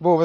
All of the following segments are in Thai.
โบไป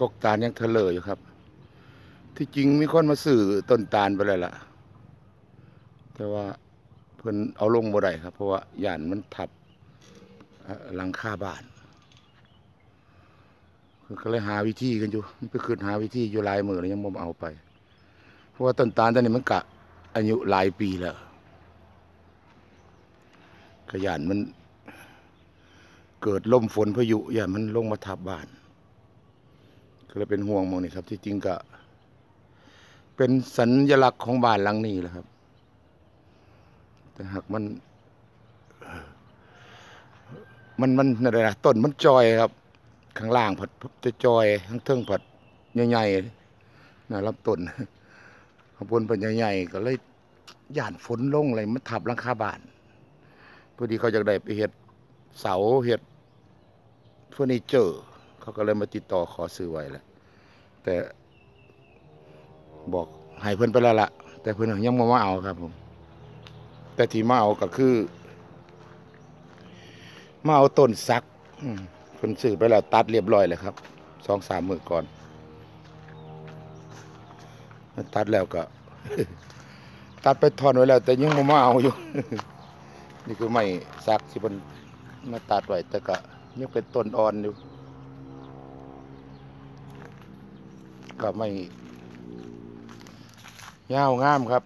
กกตาลยังเถลออยู่ครับ ที่จริงมีคนมาสื่อต้นตาลไปเลยล่ะ แต่ว่าเพิ่นเอาลงบ่ได้ครับ เพราะว่าหยานมันทับหลังคาบ้านก็เลยหาวิธีกันอยู่ไปขึ้นหาวิธีอยู่ลายมือแล้วยังบ่มเอาไป เพราะว่าต้นตาลตอนนี้มันกะอายุหลายปีแล้วขยันมันเกิดลมฝนพายุอย่ามันลงมาทับบ้าน ก็เลยเป็นห่วงมองนี่ครับ ที่จริงก็ เป็นสัญลักษณ์ของบ้านหลังนี้แหละครับ แต่หากมัน มันมันอะไรนะต้นมันจอยครับ ข้างล่างผัดจะจอยข้างเทิงผัดใหญ่ๆนะรับต้นข้างบนเป็นใหญ่ๆก็เลยหย่านฝนลงอะไรมันทับหลังคาบ้านพอดีเขาจะได้ไปเห็ดเสาเห็ดเฟอร์นิเจอร์ เขาก็เลยมาติดต่อขอซื้อไว้แหละแต่บอกให้เพิ่อนไปแล้วละแต่เพิ่อนยังมามาเอาครับผม แต่ที่มาเอาก็คือมาเอาต้นซักเพิ่นซื้อไปแล้วตัดเรียบร้อยเลยครับสองสามมือก่อน ตัดแล้วก็ ตัดไปทอนไว้แล้ว แต่ยังมามาเอาอยู่ นี่คือไม่ซักที่มันมาตัดไว้แต่ก็ยังเป็นต้นอ่อนอยู่ ก็ไม่ยาวงามครับ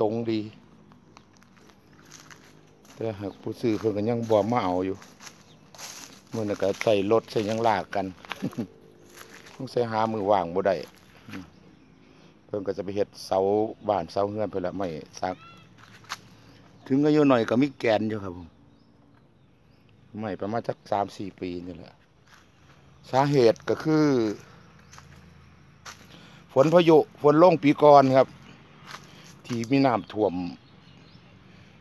ตรงดี แต่หากผู้ซื้อเพิ่นก็ยังบ่มาเอาอยู่มื่อนั้ก็ใส่รถใส่ยังลากกันต้องใส่หามือว่างบ่ได้เพิ่นก็จะไปเฮ็ดเสาบ้านเสาเฮือนเพิ่นละไม่ซัก ถึงอายุหน่อยก็มีแกนอยู่ครับผมไม่ประมาณสักสามสี่ปีนี่แหละสาเหตุก็คือ ฝนพายุฝนลงปีก่อนครับ ที่มีน้ำท่วม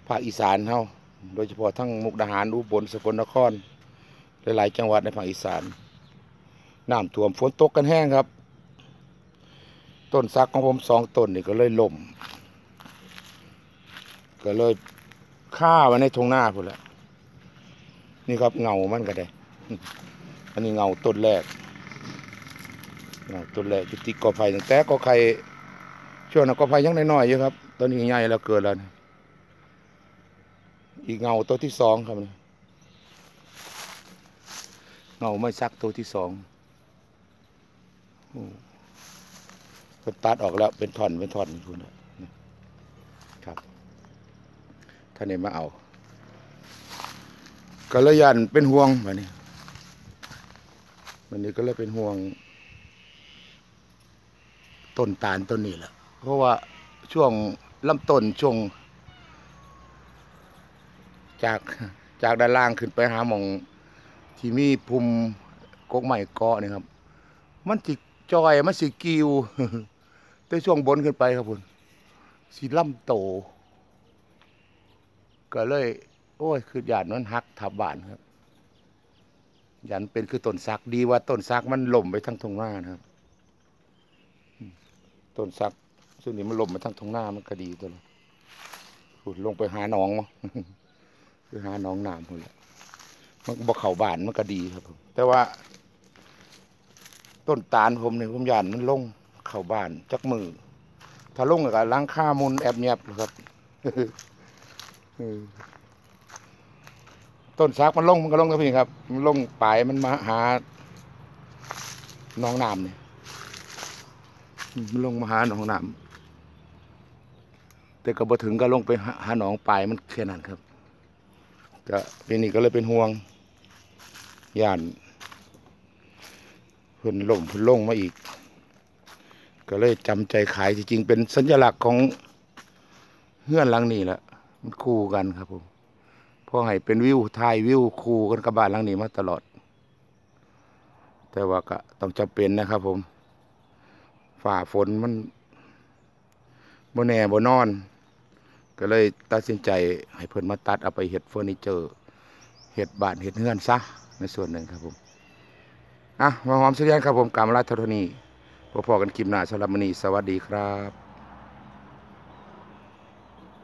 ภาคอีสานเฮาโดยเฉพาะทั้งมุกดาหารอุบลสกลนคร หลายๆจังหวัดในภาคอีสานน้ำท่วมฝนตกกันแห้งครับ ต้นสักของผมสองต้นนี่ก็เลยล่ม ก็เลยฆ่าไว้ในทงหน้าพุ่นแหละนี่ครับเงามันก็ได้ อันนี้เงาต้นแรก ต้นแรกจุติกอไผ่ตั้งแต่กอไข่ช่วงนั้นกอไผ่ยังน้อยๆอยู่ครับตอนนี้ใหญ่แล้วเกิดแล้วอีกเงาตัวที่สองครับเงาไม่ซักตัวที่สองเพิ่นตัดออกแล้วเป็นท่อนเป็นท่อนคุณครับท่านนี้มาเอาก็เลยยันเป็นห่วงแบบนี้วันนี้ก็เลยเป็นห่วง ต้นตาลต้นนี้แหละเพราะว่าช่วงลำต้นช่วง จากจากด้านล่างขึ้นไปหาหมองที่มีภูมิกกใหม่เกาะนี่ครับ มันสิจอยมันสิกิวแต่ช่วงบนขึ้นไปครับคุณสิลำโต ก็เลย โอ้ย คือหยาดนั้นหักทับบานครับหยันเป็นคือต้นซักดีว่าต้นซักมันล่มไปทั้งทงหน้านะครับ ต้นซักส่วนนี้มันล่มไปทั้งทงหน้ามันก็ดีตัวละขุดลงไปหาหนองมั้งไปหาหนองน้ำคนละมันบ่เข่าบานมันก็ดีครับ แต่ว่า ต้นตาลผมเนี่ยผมหยานมันลงเข่าบานจักมือ ถ้าลงกับล้างข้ามุนแอบเงียบครับต้นซักมันลงมันก็ลงครับพี่ครับ มันลงปลายมันมาหาหน้องน้ำเนี่ย ลงมาหาหนองน้ำแต่ก็บ่ถึงก็ลงไปหาหนองปลายมันแค่นั้นครับก็ปีนี้ก็เลยเป็นห่วงย่านพิ่นล่มพิ่นลงมาอีก ก็เลยจำใจขายจริงๆเป็นสัญลักษณ์ของเฮือนหลังนี้แหละมันคู่กันครับผมเพอให้เป็นวิวถ่ายวิวคู่กันกับบ้านหลังนี้มาตลอด แต่ว่าก็ต้องจำเป็นนะครับผม ฝ่าฝนมันบนแน่บนนอน ก็เลยตัดสินใจให้เพิ่นมาตัดเอาไปเห็ดเฟอร์นิเจอร์เห็ดบานเห็ดเฮือนซะในส่วนหนึ่งครับผมอะมาหอมเสียงครับผมกามราธนีพบพอกันคลิปหน้าสลับมณีสวัสดีครับ